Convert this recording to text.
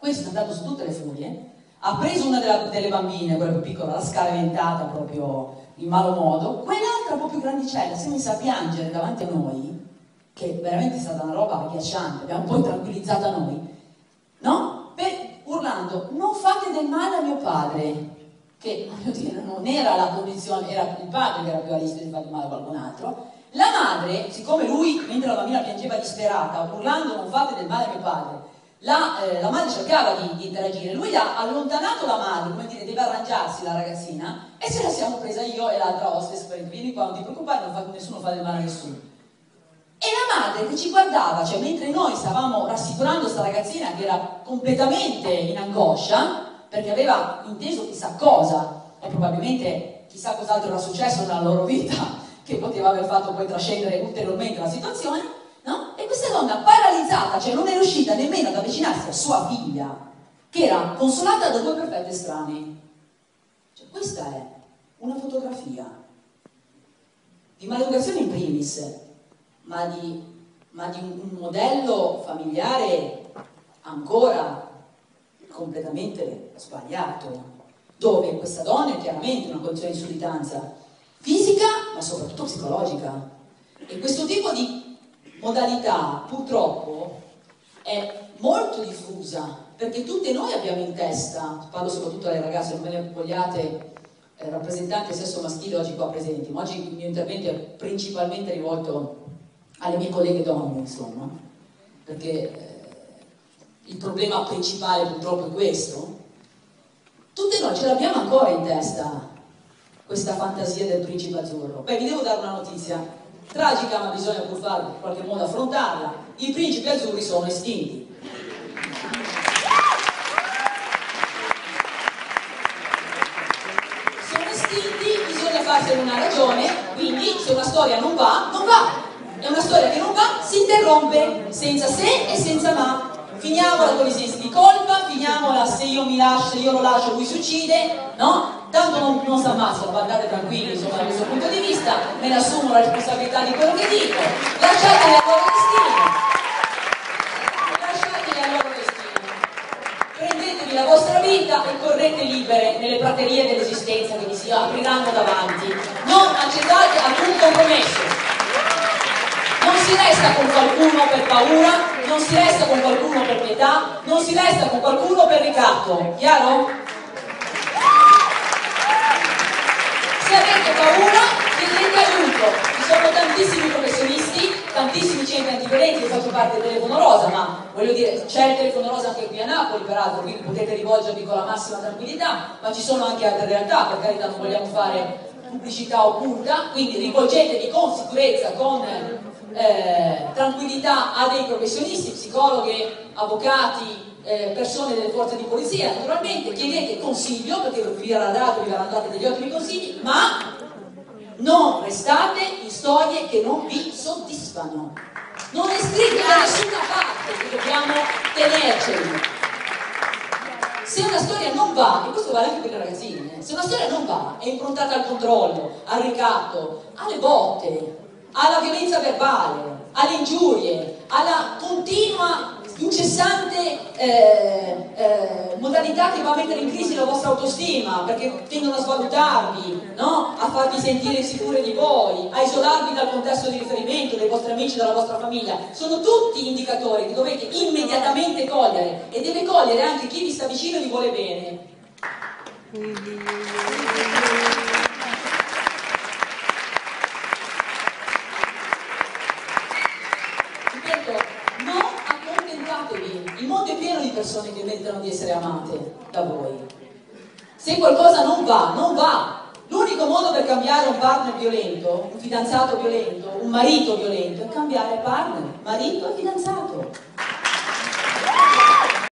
Questo è andato su tutte le furie, ha preso una della, delle bambine, quella più piccola, l'ha scaleventata proprio in malo modo, quell'altra un po' più grandicella si è messa a piangere davanti a noi, che veramente è stata una roba agghiacciante, abbiamo poi tranquillizzata noi, no? Per, urlando, non fate del male a mio padre, che dire, non era la condizione, era il padre che era più a rischio di fare del male a qualcun altro, la madre, siccome lui, mentre la bambina piangeva disperata, urlando non fate del male a mio padre, la, eh, la madre cercava di, di, interagire, lui ha allontanato la madre, come dire, deve arrangiarsi la ragazzina, e ce la siamo presa io e l'altra hostess per vieni qua, non ti preoccupare, non fa, nessuno fa del male a nessuno. E la madre che ci guardava, cioè mentre noi stavamo rassicurando questa ragazzina che era completamente in angoscia, perché aveva inteso chissà cosa, e probabilmente chissà cos'altro era successo nella loro vita, che poteva aver fatto poi trascendere ulteriormente la situazione, No? E questa donna paralizzata, cioè non è riuscita nemmeno ad avvicinarsi a sua figlia, che era consolata da due perfetti estranei. Cioè, questa è una fotografia di maleducazione in primis, ma di, ma di un, un modello familiare ancora completamente sbagliato, dove questa donna è chiaramente in una condizione di sudditanza fisica, ma soprattutto psicologica. E questo tipo di modalità purtroppo è molto diffusa perché tutte noi abbiamo in testa, parlo soprattutto alle ragazze, non me ne vogliate eh, rappresentanti del sesso maschile oggi qua presenti, ma oggi il mio intervento è principalmente rivolto alle mie colleghe donne, insomma, perché eh, il problema principale purtroppo è questo. Tutte noi ce l'abbiamo ancora in testa questa fantasia del principe azzurro. Beh, vi devo dare una notizia tragica ma bisogna pur farlo in qualche modo affrontarla, i principi azzurri sono estinti. Sono estinti, bisogna farsene una ragione, quindi se una storia non va, non va. È una storia che non va, si interrompe, senza se e senza ma. Finiamola con i sensi di colpa, finiamola se io mi lascio, se io lo lascio lui si uccide, no? tanto non, non si ammazzano, guardate tranquilli insomma dal questo punto di vista, me ne assumo la responsabilità di quello che dico, lasciateli al loro destino, lasciateli al loro destino, prendetevi la vostra vita e correte libere nelle praterie dell'esistenza che vi si apriranno davanti, non accettate alcun compromesso. Non si resta con qualcuno per paura, non si resta con qualcuno per pietà, non si resta con qualcuno per ricatto, chiaro? Se avete paura, chiedete aiuto. Ci sono tantissimi professionisti, tantissimi centri antiviolenza, io faccio parte del telefono rosa, ma voglio dire, c'è il telefono rosa anche qui a Napoli, peraltro, quindi potete rivolgervi con la massima tranquillità, ma ci sono anche altre realtà, per carità non vogliamo fare pubblicità occulta, quindi rivolgetevi con sicurezza, con eh, tranquillità a dei professionisti, psicologhe, avvocati, eh, persone delle forze di polizia, naturalmente chiedete consiglio, perché vi verrà dato, vi verranno dati degli ottimi consigli, ma non restate in storie che non vi soddisfano. Non è scritto da nessuna parte che dobbiamo tenerceli. Se una storia non va, e questo vale anche per le ragazzine, eh, se una storia non va, è improntata al controllo, al ricatto, alle botte, alla violenza verbale, alle ingiurie, alla continua incessante eh, eh, modalità che va a mettere in crisi la vostra autostima perché tendono a svalutarvi, no? a farvi sentire insicure di voi, a isolarvi dal contesto di riferimento dei vostri amici, dalla vostra famiglia. Sono tutti indicatori che dovete immediatamente cogliere e deve cogliere anche chi vi sta vicino e vi vuole bene. Persone che meritano di essere amate da voi. Se qualcosa non va, non va. L'unico modo per cambiare un partner violento, un fidanzato violento, un marito violento, è cambiare partner, marito e fidanzato.